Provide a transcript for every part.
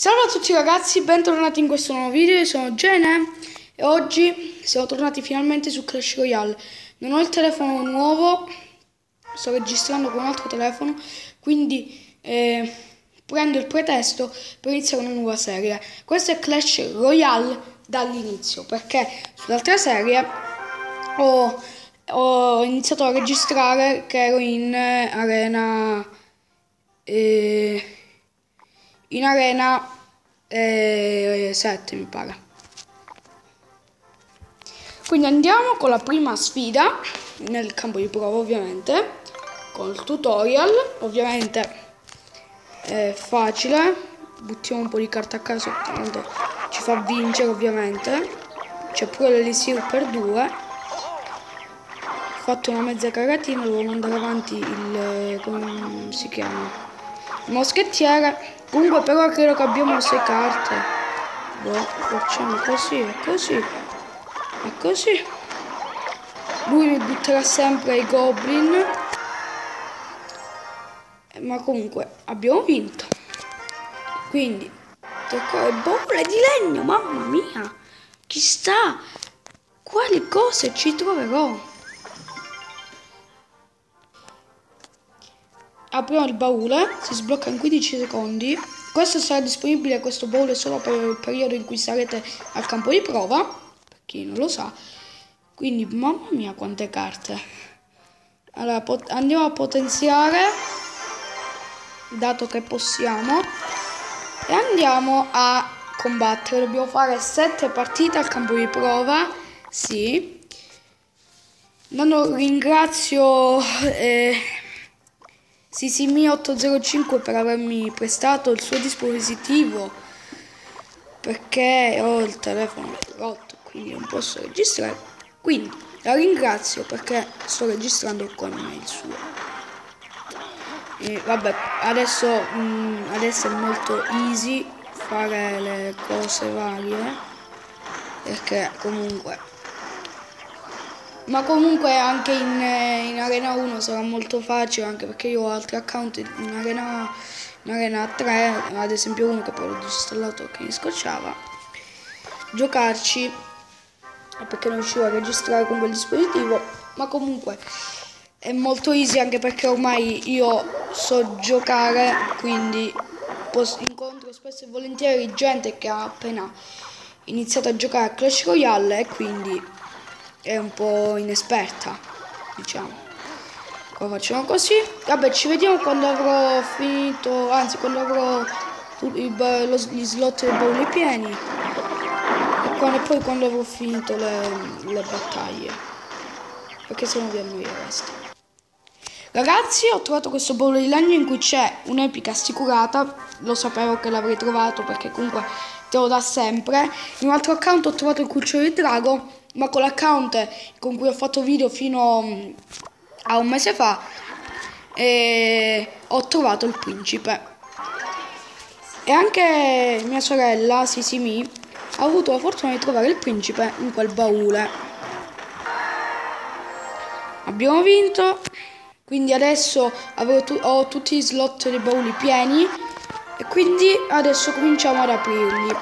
Salve a tutti ragazzi, bentornati in questo nuovo video, io sono Gene e oggi siamo tornati finalmente su Clash Royale. Non ho il telefono nuovo, sto registrando con un altro telefono, quindi eh, prendo il pretesto per iniziare una nuova serie. Questo è Clash Royale dall'inizio, perché sull'altra serie ho, ho, iniziato a registrare che ero in eh, arena... Eh, in arena eh, 7 mi pare. Quindi andiamo con la prima sfida nel campo di prova ovviamente, con il tutorial, ovviamente è facile, buttiamo un po' di carta a caso, tanto ci fa vincere ovviamente, c'è pure l'elisir per due, ho fatto una mezza caratina, devo mandare avanti il, come si chiama, il moschettiere, Comunque però credo che abbiamo sei carte. Boh, facciamo così, e così. E così. Lui mi butterà sempre i goblin. Eh, ma comunque abbiamo vinto. Quindi tocca le bolle di legno, mamma mia. Chissà quali cose ci troverò. Apriamo il baule, si sblocca in 15 secondi. Questo sarà disponibile, questo baule, solo per il periodo in cui sarete al campo di prova, per chi non lo sa. Quindi, mamma mia, quante carte. Allora, andiamo a potenziare, dato che possiamo, e andiamo a combattere. Dobbiamo fare 7 partite al campo di prova, sì. Non ringrazio... Eh, Sisimi805 per avermi prestato il suo dispositivo perché ho il telefono rotto quindi non posso registrare. Quindi la ringrazio perché sto registrando con il suo. E vabbè adesso, mh, mm, adesso è molto easy fare le cose varie perché comunque ma comunque anche in, eh, in, Arena 1 sarà molto facile anche perché io ho altri account in Arena, in Arena 3 ad esempio uno che poi l'ho disinstallato perché mi scocciava. Giocarci perché non riuscivo a registrare con quel dispositivo ma comunque è molto easy anche perché ormai io so giocare quindi incontro spesso e volentieri gente che ha appena iniziato a giocare a Clash Royale e quindi è un po' inesperta, diciamo. Qua facciamo così. Vabbè, ci vediamo quando avrò finito, anzi quando avrò lo, gli slot dei bauli pieni. E, quando, poi quando avrò finito le, le battaglie. Perché se no vi annoiereste. Ragazzi, ho trovato questo baule di legno in cui c'è un'epica assicurata. Lo sapevo che l'avrei trovato perché comunque te lo dà sempre. In un altro account ho trovato il cucciolo di drago ma con l'account con cui ho fatto video fino mm, a un mese fa e ho trovato il principe. E anche mia sorella Sisimi ha avuto la fortuna di trovare il principe in quel baule. Abbiamo vinto quindi adesso tu ho tutti i slot dei bauli pieni e quindi adesso cominciamo ad aprirli.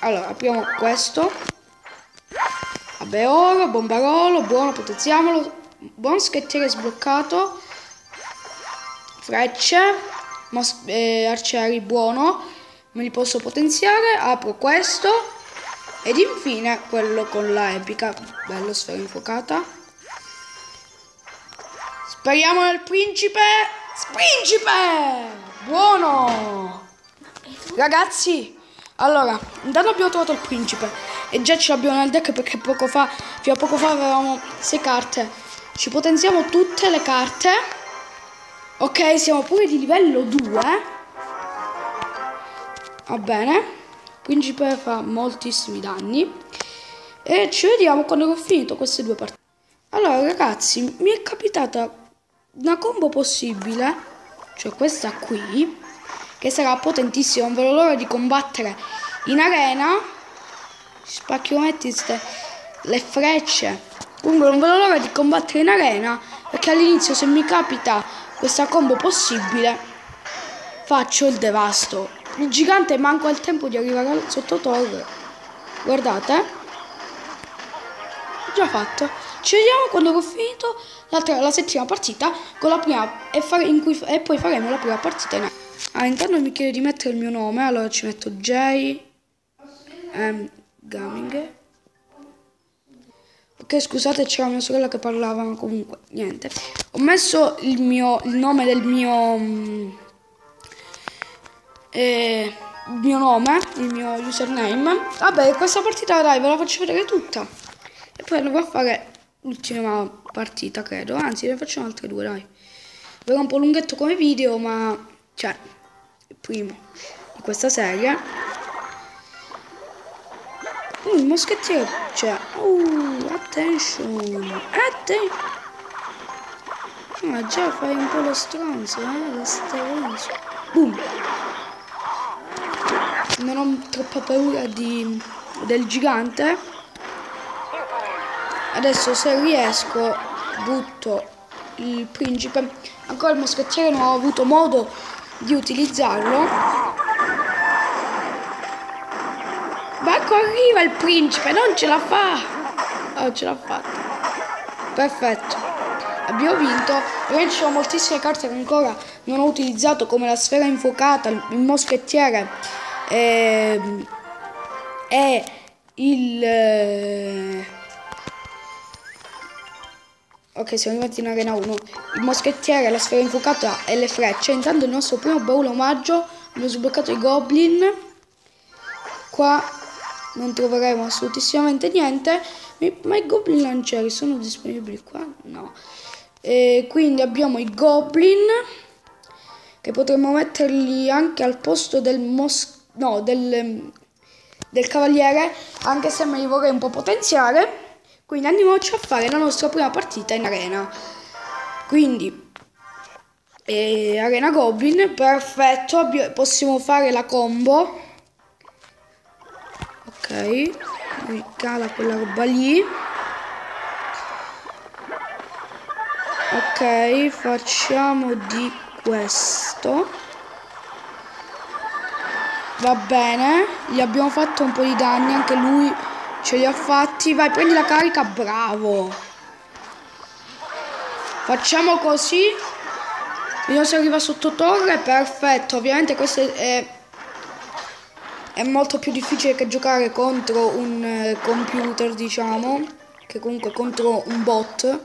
Allora apriamo questo Vabbè, oro, bombarolo, buono, potenziamolo. Buon schettiere sbloccato. Frecce. Eh, arcieri, buono. Me li posso potenziare. Apro questo. Ed infine quello con la epica. Bello, sfera infuocata. Speriamo nel principe. Principe! Buono! Ragazzi, allora, intanto abbiamo trovato il principe e già ce l'abbiamo nel deck perché poco fa, fino a poco fa avevamo 6 carte. Ci potenziamo tutte le carte. Ok, siamo pure di livello 2. Va bene. Principe fa moltissimi danni. E ci vediamo quando ho finito queste due partite. Allora ragazzi, mi è capitata una combo possibile, cioè questa qui, che sarà potentissima, non vedo l'ora di combattere in arena spacchiometti le frecce. Comunque non vedo l'ora di combattere in arena perché all'inizio se mi capita questa combo possibile faccio il devasto il gigante manco il tempo di arrivare sotto torre. Guardate. Già fatto. Ci vediamo quando ho finito la, settima partita con la prima e, fare, cui, e poi faremo la prima partita in Ah, intanto mi chiede di mettere il mio nome, allora ci metto J M Gaming. Ok, scusate, c'era mia sorella che parlava, comunque niente. Ho messo il, mio, il nome del mio... Mm, eh, il mio nome, il mio username. Vabbè, questa partita dai, ve la faccio vedere tutta. E poi andrò a fare l'ultima partita, credo. Anzi, ne facciamo altre due, dai. Verrà un po' lunghetto come video, ma... Cioè, il primo di questa serie. Uh, il moschettiere c'è. Uh, attention. Attention. Ah, già fai un po' lo stronzo, eh? Lo stronzo. Boom. Non ho troppa paura di, del gigante. Adesso se riesco butto il principe. Ancora il moschettiere non ho avuto modo di utilizzarlo. Ma arriva il principe, non ce la fa! Oh, ce l'ha fatta. Perfetto. Abbiamo vinto. Ovviamente ci sono moltissime carte che ancora non ho utilizzato, come la sfera infuocata, il moschettiere e, ehm, e il... Eh, Ok, siamo arrivati in arena 1. Il moschettiere, la sfera infuocata e le frecce. Intanto il nostro primo baule omaggio. Abbiamo sbloccato i goblin. Qua non troveremo assolutissimamente niente. Ma i goblin lancieri sono disponibili qua? No. E quindi abbiamo i goblin. Che potremmo metterli anche al posto del mos... No, del, del cavaliere. Anche se me li vorrei un po' potenziare. Quindi andiamoci a fare la nostra prima partita in arena. Quindi, eh, arena goblin, perfetto, possiamo fare la combo. Ok, mi cala quella roba lì. Ok, facciamo di questo. Va bene, gli abbiamo fatto un po' di danni, anche lui Ce li ha fatti. Vai, prendi la carica. Bravo. Facciamo così. Vediamo se arriva sotto torre. Perfetto. Ovviamente questo è, è molto più difficile che giocare contro un eh, computer, diciamo. Che comunque contro un bot.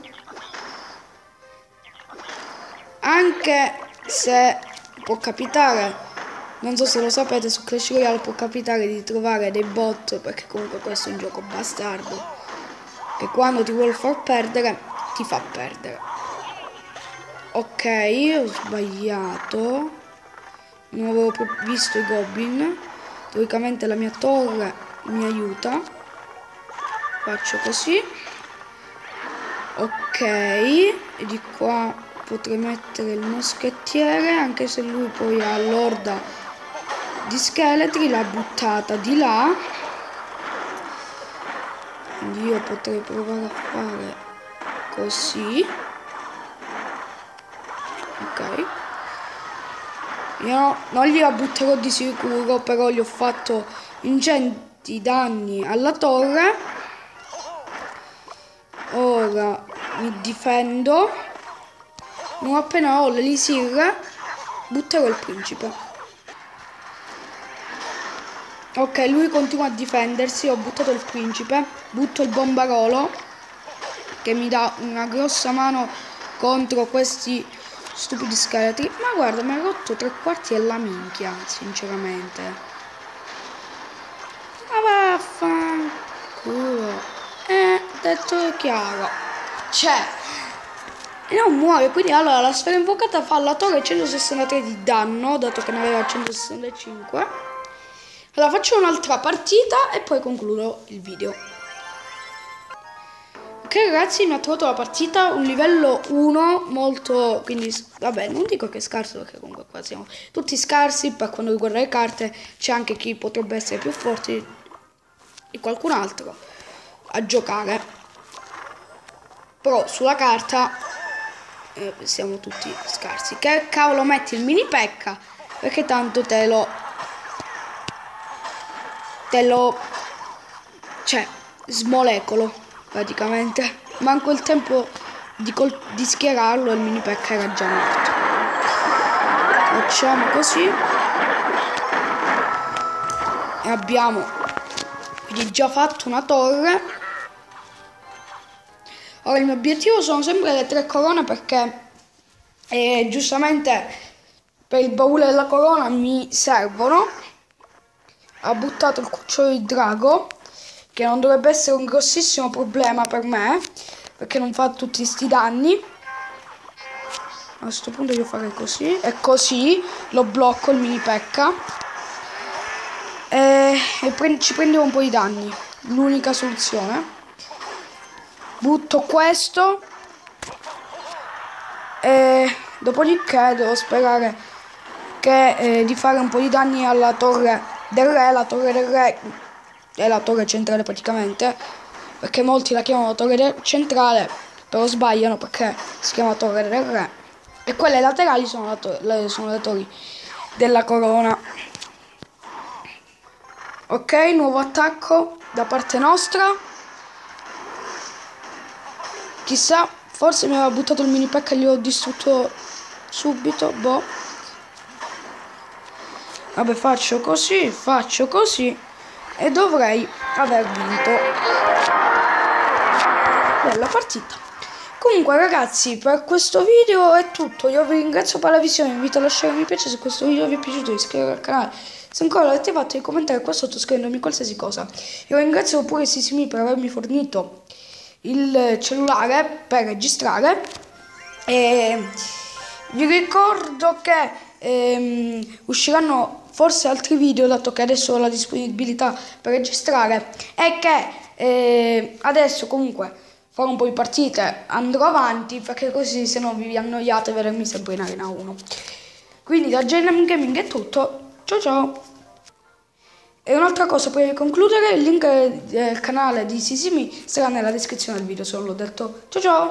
Anche se può capitare non so se lo sapete, su Clash Royale può capitare di trovare dei bot, perché comunque questo è un gioco bastardo, che quando ti vuole far perdere, ti fa perdere. Ok, ho sbagliato. Non avevo visto i goblin. Teoricamente la mia torre mi aiuta. Faccio così. Ok, e di qua potrei mettere il moschettiere, anche se lui poi ha l'orda di scheletri l'ha buttata di là quindi io potrei provare a fare così ok io non gliela butterò di sicuro però gli ho fatto ingenti danni alla torre ora mi difendo non appena ho l'elisir butterò il principe Ok, lui continua a difendersi. Ho buttato il principe. Butto il bombarolo. Che mi dà una grossa mano contro questi stupidi scheletri. Ma guarda, mi ha rotto tre quarti e la minchia, sinceramente. Ma vaffanculo. Eh, detto chiaro. Cioè, non muore. Quindi allora la sfera invocata fa alla torre 163 di danno, dato che ne aveva 165. Allora faccio un'altra partita e poi concludo il video. Ok ragazzi, mi ha trovato la partita, un livello 1 molto, quindi vabbè non dico che è scarso perché comunque qua siamo tutti scarsi, per quando riguarda le carte c'è anche chi potrebbe essere più forte di qualcun altro a giocare. Però sulla carta eh, siamo tutti scarsi. Che cavolo metti il mini pecca? Perché tanto te lo te lo... cioè, smolecolo praticamente. Manco il tempo di, di schierarlo il mini pack era già morto. Facciamo così. E abbiamo quindi già fatto una torre. Ora il mio obiettivo sono sempre le tre corone perché eh, giustamente per il baule della corona mi servono. Ha buttato il cucciolo di drago che non dovrebbe essere un grossissimo problema per me perché non fa tutti questi danni. A questo punto io farei così e così lo blocco il mini pecca. E, e pre ci prendiamo un po' di danni l'unica soluzione. Butto questo. E dopodiché devo sperare che, eh, di fare un po' di danni alla torre del re la torre del re è la torre centrale praticamente perché molti la chiamano torre centrale però sbagliano perché si chiama torre del re. E quelle laterali sono, le, sono le torri della corona. Ok nuovo attacco da parte nostra. Chissà forse mi aveva buttato il mini pack e gli ho distrutto subito boh. Vabbè faccio così faccio così e dovrei aver vinto. Bella partita. Comunque ragazzi per questo video è tutto. Io vi ringrazio per la visione vi invito a lasciare un mi piace. Se questo video vi è piaciuto iscrivetevi al canale. Se ancora l'avete fatto di commentare qua sotto scrivendomi qualsiasi cosa. Io ringrazio pure Sisimi per avermi fornito il cellulare per registrare. E vi ricordo che ehm, usciranno forse altri video dato che adesso ho la disponibilità per registrare e che eh, adesso comunque farò un po' di partite andrò avanti perché così se no vi annoiate vedermi sempre in arena 1 quindi da Genam Gaming è tutto. Ciao ciao. E un'altra cosa prima di concludere il link del canale di Sisimi sarà nella descrizione del video se non l'ho detto. Ciao ciao